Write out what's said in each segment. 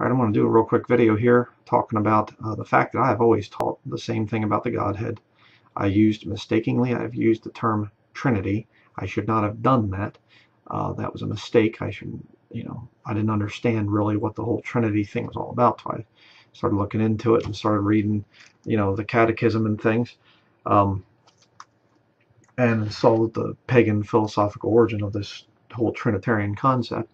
All right, I'm going to do a real quick video here talking about uh, the fact that I have always taught the same thing about the Godhead. I used mistakenly, I've used the term Trinity. I should not have done that. Uh, that was a mistake. I should, you know, I didn't understand really what the whole Trinity thing was all about. So I started looking into it and started reading, you know, the catechism and things. Um, and saw the pagan philosophical origin of this whole Trinitarian concept.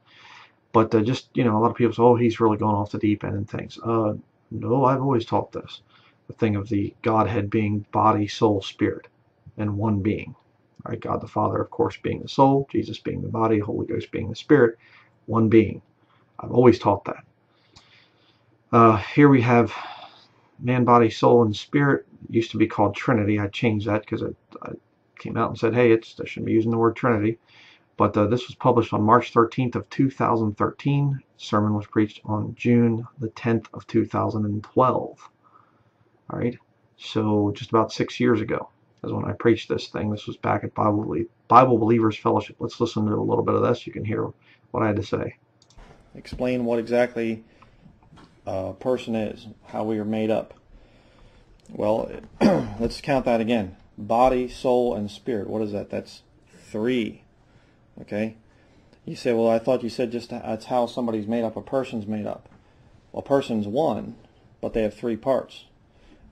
But just, you know, a lot of people say, oh, he's really gone off the deep end and things. Uh, no, I've always taught this. The thing of the Godhead being body, soul, spirit, and one being. Right? God the Father, of course, being the soul, Jesus being the body, Holy Ghost being the spirit, one being. I've always taught that. Uh, here we have man, body, soul, and spirit. It used to be called Trinity. I changed that because I came out and said, hey, it's I shouldn't be using the word Trinity. But uh, this was published on March 13th of 2013. sermon was preached on June the 10th of 2012. All right, so just about six years ago is when I preached this thing. This was back at Bible, Bible Believers Fellowship. Let's listen to a little bit of this. You can hear what I had to say. Explain what exactly a person is, how we are made up. Well, let's count that again. Body, soul, and spirit. What is that? That's three. Okay? You say, well, I thought you said just that's how somebody's made up. A person's made up. Well, a person's one, but they have three parts.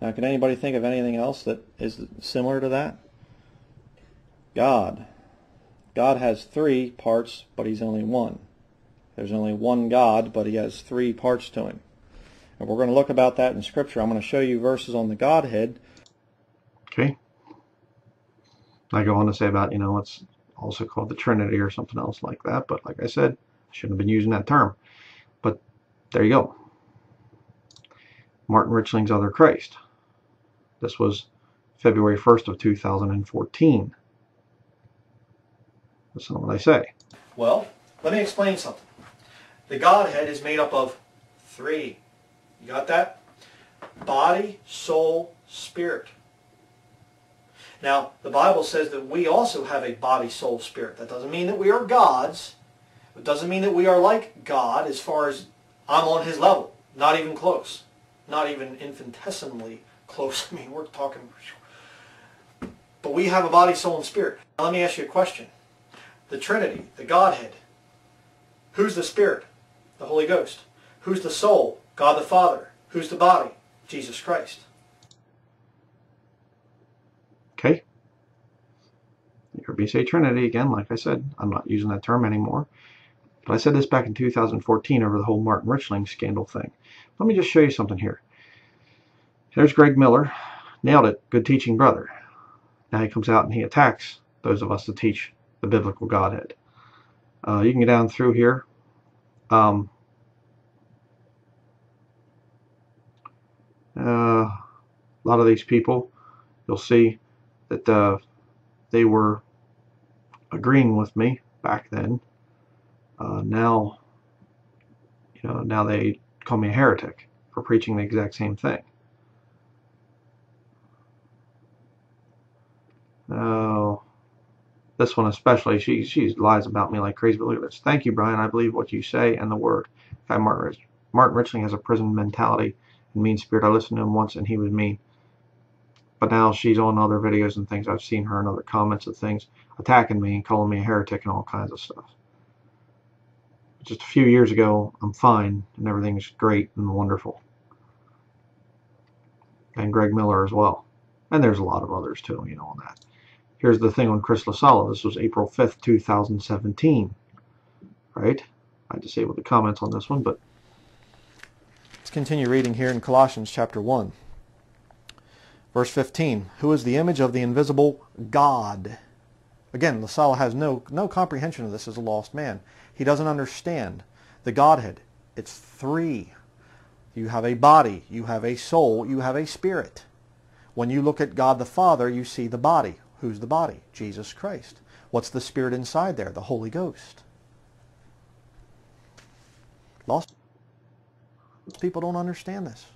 Now, can anybody think of anything else that is similar to that? God. God has three parts, but he's only one. There's only one God, but he has three parts to him. And we're going to look about that in Scripture. I'm going to show you verses on the Godhead. Okay. I go on to say about, you know, it's also called the Trinity or something else like that. But like I said, I shouldn't have been using that term. But there you go. Martin Richling's Other Christ. This was February 1st of 2014. Listen to what I say. Well, let me explain something. The Godhead is made up of three. You got that? Body, soul, spirit. Now, the Bible says that we also have a body, soul, spirit. That doesn't mean that we are gods. It doesn't mean that we are like God as far as I'm on his level. Not even close. Not even infinitesimally close. I mean, we're talking... But we have a body, soul, and spirit. Now, let me ask you a question. The Trinity, the Godhead, who's the Spirit? The Holy Ghost. Who's the soul? God the Father. Who's the body? Jesus Christ. Okay. You heard say Trinity again, like I said. I'm not using that term anymore. But I said this back in 2014 over the whole Martin Richling scandal thing. Let me just show you something here. There's Greg Miller. Nailed it. Good teaching brother. Now he comes out and he attacks those of us that teach the biblical Godhead. Uh, you can get down through here. Um, uh, a lot of these people, you'll see that uh, they were agreeing with me back then. Uh, now, you know, now they call me a heretic for preaching the exact same thing. Oh, this one especially, she she lies about me like crazy. But look at this. Thank you, Bryan. I believe what you say and the word. Fact, Martin, Martin Richling has a prison mentality and mean spirit. I listened to him once and he was mean. But now she's on other videos and things. I've seen her in other comments and things attacking me and calling me a heretic and all kinds of stuff. Just a few years ago, I'm fine and everything's great and wonderful. And Greg Miller as well. And there's a lot of others too, you know, on that. Here's the thing on Chris LaSala. This was April 5th, 2017. Right? I disabled the comments on this one, but... Let's continue reading here in Colossians chapter 1. Verse 15, who is the image of the invisible God. Again, LaSalle has no, no comprehension of this as a lost man. He doesn't understand the Godhead. It's three. You have a body, you have a soul, you have a spirit. When you look at God the Father, you see the body. Who's the body? Jesus Christ. What's the spirit inside there? The Holy Ghost. Lost people don't understand this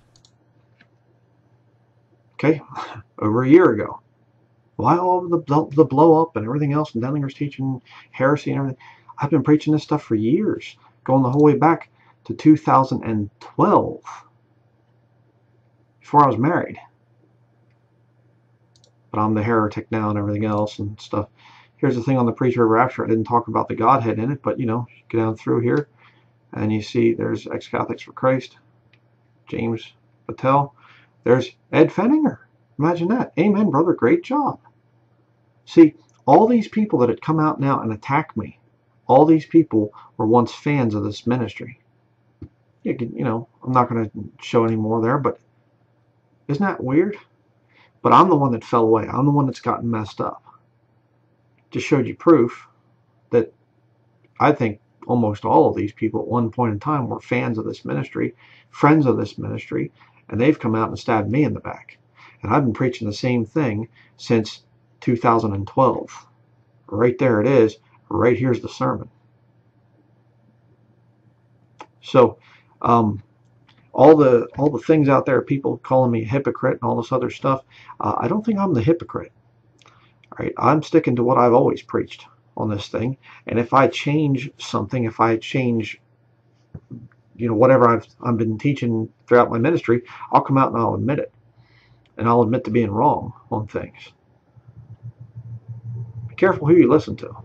okay, over a year ago. Why all the, the blow up and everything else and Denlinger's teaching heresy and everything? I've been preaching this stuff for years, going the whole way back to 2012 before I was married. But I'm the heretic now and everything else and stuff. Here's the thing on the preacher of rapture. I didn't talk about the Godhead in it, but you know, get down through here and you see there's ex-Catholics for Christ, James Patel. There's Ed Fenninger. Imagine that. Amen, brother. Great job. See, all these people that had come out now and attack me, all these people were once fans of this ministry. You, can, you know, I'm not going to show any more there, but isn't that weird? But I'm the one that fell away. I'm the one that's gotten messed up. Just showed you proof that I think almost all of these people at one point in time were fans of this ministry, friends of this ministry, and they've come out and stabbed me in the back. And I've been preaching the same thing since 2012. Right there it is. Right here's the sermon. So, um, all the all the things out there, people calling me a hypocrite and all this other stuff. Uh, I don't think I'm the hypocrite. All right, I'm sticking to what I've always preached on this thing. And if I change something, if I change, you know, whatever I've I've been teaching throughout my ministry, I'll come out and I'll admit it, and I'll admit to being wrong on things. Be careful who you listen to.